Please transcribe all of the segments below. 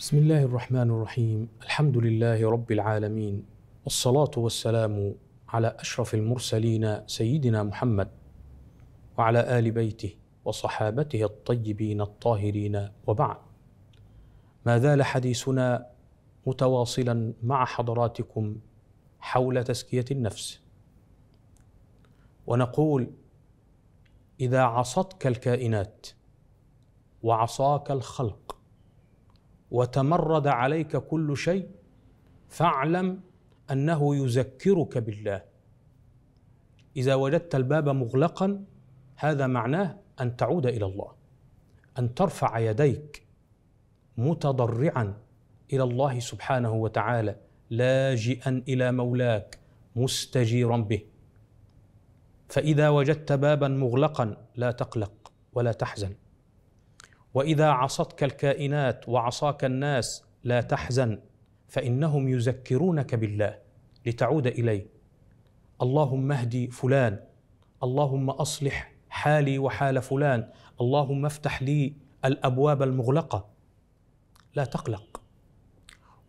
بسم الله الرحمن الرحيم. الحمد لله رب العالمين. والصلاة والسلام على أشرف المرسلين سيدنا محمد وعلى آل بيته وصحابته الطيبين الطاهرين. وبعد. ما زال حديثنا متواصلا مع حضراتكم حول تزكية النفس. ونقول إذا عصتك الكائنات وعصاك الخلق وتمرد عليك كل شيء فاعلم أنه يذكرك بالله. إذا وجدت الباب مغلقا هذا معناه أن تعود إلى الله أن ترفع يديك متضرعا إلى الله سبحانه وتعالى لاجئا إلى مولاك مستجيرا به. فإذا وجدت بابا مغلقا لا تقلق ولا تحزن. وإذا عصتك الكائنات وعصاك الناس لا تحزن فإنهم يذكرونك بالله لتعود إليه. اللهم اهدي فلان اللهم أصلح حالي وحال فلان اللهم افتح لي الأبواب المغلقة. لا تقلق.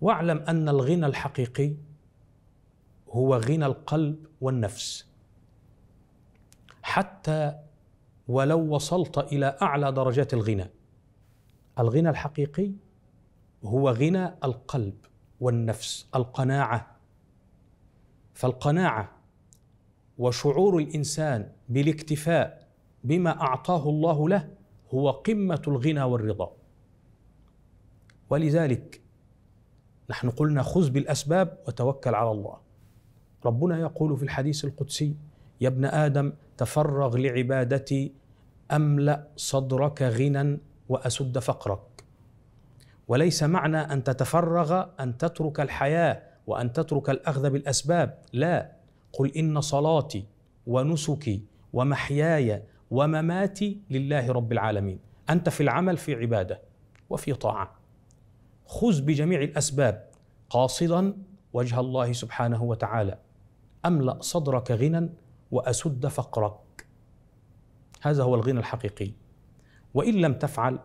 واعلم أن الغنى الحقيقي هو غنى القلب والنفس. حتى ولو وصلت إلى أعلى درجات الغنى الغنى الحقيقي هو غنى القلب والنفس القناعة. فالقناعة وشعور الإنسان بالاكتفاء بما أعطاه الله له هو قمة الغنى والرضا. ولذلك نحن قلنا خذ بالأسباب وتوكل على الله. ربنا يقول في الحديث القدسي يا ابن آدم تفرغ لعبادتي أملأ صدرك غنى وأسد فقرك. وليس معنى أن تتفرغ أن تترك الحياة وأن تترك الأخذ بالأسباب. لا. قل إن صلاتي ونسكي ومحياي ومماتي لله رب العالمين. أنت في العمل في عبادة وفي طاعة. خذ بجميع الأسباب قاصدا وجه الله سبحانه وتعالى. أملأ صدرك غنى وأسد فقرك. هذا هو الغنى الحقيقي. وإن لم تفعل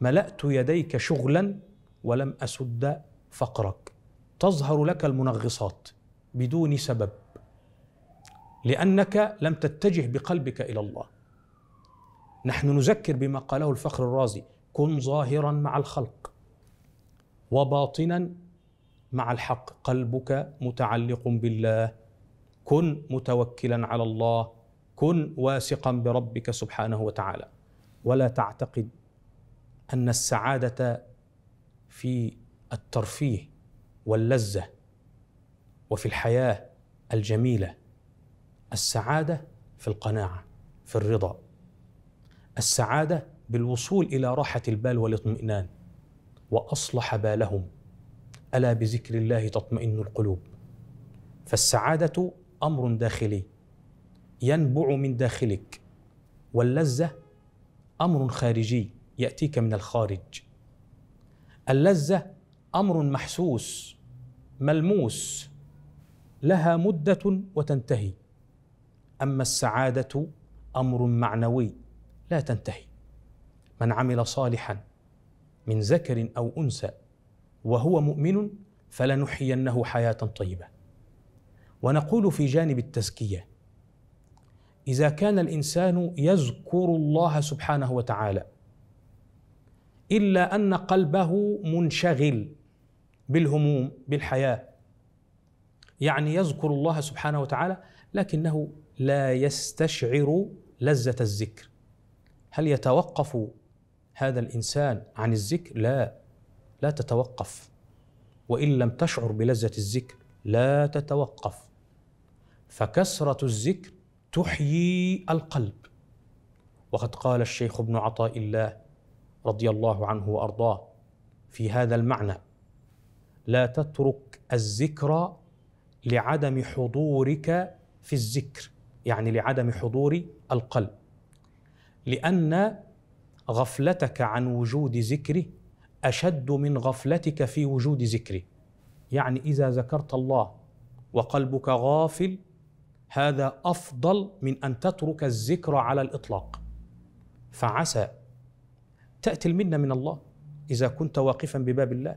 ملأت يديك شغلا ولم أسد فقرك. تظهر لك المنغصات بدون سبب لأنك لم تتجه بقلبك إلى الله. نحن نذكر بما قاله الفخر الرازي كن ظاهرا مع الخلق وباطنا مع الحق. قلبك متعلق بالله. كن متوكلا على الله. كن واثقا بربك سبحانه وتعالى. ولا تعتقد أن السعادة في الترفيه واللذة وفي الحياة الجميلة السعادة في القناعة في الرضا. السعادة بالوصول إلى راحة البال والاطمئنان وأصلح بالهم. ألا بذكر الله تطمئن القلوب. فالسعادة أمر داخلي ينبع من داخلك واللذة أمر خارجي يأتيك من الخارج. اللذة أمر محسوس ملموس لها مدة وتنتهي. أما السعادة أمر معنوي لا تنتهي. من عمل صالحا من ذكر أو أنثى وهو مؤمن فلنحيينه حياة طيبة. ونقول في جانب التزكية إذا كان الإنسان يذكر الله سبحانه وتعالى إلا أن قلبه منشغل بالهموم بالحياة يعني يذكر الله سبحانه وتعالى لكنه لا يستشعر لذة الذكر. هل يتوقف هذا الإنسان عن الذكر؟ لا لا تتوقف. وإن لم تشعر بلذة الذكر لا تتوقف. فكثرة الذكر تحيي القلب. وقد قال الشيخ ابن عطاء الله رضي الله عنه وأرضاه في هذا المعنى لا تترك الذكر لعدم حضورك في الذكر. يعني لعدم حضور القلب. لأن غفلتك عن وجود ذكره أشد من غفلتك في وجود ذكره. يعني إذا ذكرت الله وقلبك غافل هذا أفضل من أن تترك الذكر على الإطلاق. فعسى. تأتي المنة من الله. إذا كنت واقفا بباب الله.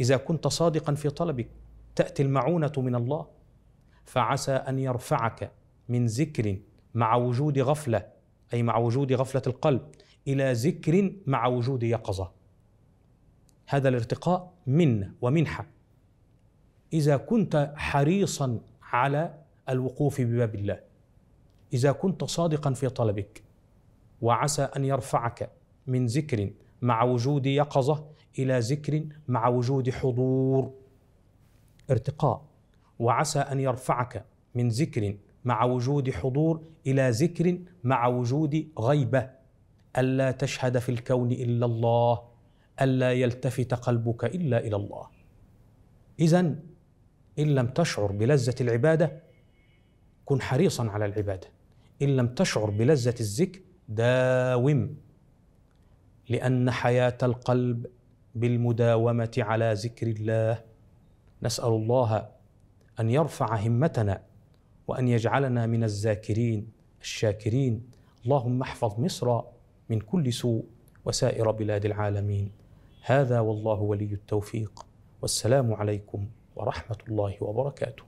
إذا كنت صادقا في طلبك. تأتي المعونة من الله. فعسى أن يرفعك من ذكر مع وجود غفلة أي مع وجود غفلة القلب إلى ذكر مع وجود يقظة. هذا الارتقاء منة ومنحة. إذا كنت حريصا على الوقوف بباب الله. إذا كنت صادقا في طلبك وعسى أن يرفعك من ذكر مع وجود يقظة إلى ذكر مع وجود حضور. ارتقاء. وعسى أن يرفعك من ذكر مع وجود حضور إلى ذكر مع وجود غيبة. ألا تشهد في الكون إلا الله ألا يلتفت قلبك إلا إلى الله. اذا إن لم تشعر بلذة العبادة كن حريصا على العبادة. إن لم تشعر بلذة الذكر داوم. لأن حياة القلب بالمداومة على ذكر الله. نسأل الله أن يرفع همتنا وأن يجعلنا من الذاكرين الشاكرين. اللهم احفظ مصر من كل سوء وسائر بلاد العالمين. هذا والله ولي التوفيق. والسلام عليكم ورحمة الله وبركاته.